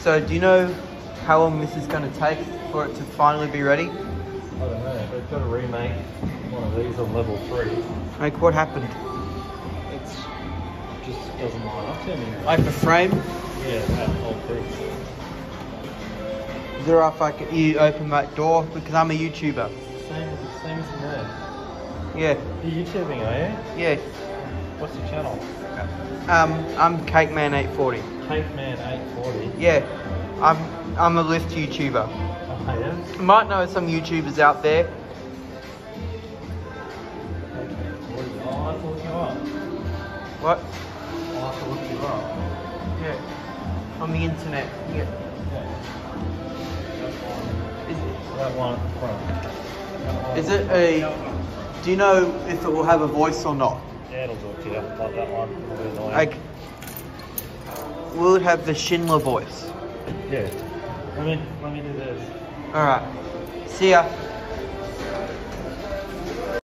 So do you know how long this is going to take for it to finally be ready? I don't know. They've got to remake one of these on level three. Like what happened? It's just doesn't line up to me. Like the frame? yeah, that whole thing. Is it I can, you open that door? Because I'm a YouTuber. Same, same as me. Yeah, You're YouTubing, are you? yeah. What's your channel? Um, I'm Cake Man 840. Cake Man 840. Yeah, I'm I'm a lift YouTuber. Oh, yeah? You might know some YouTubers out there. Cake Man 840. I'll have to look you up. What? I'll have to look you up. Yeah. On the internet. Yeah. Yeah. Is, That one at the front. That one. is it a? Do you know if it will have a voice or not? Yeah, it'll talk to you. Like that one. It'll be annoying. Like, will it have the Schindler voice? Yeah. Let me, let me do this. All right. See ya.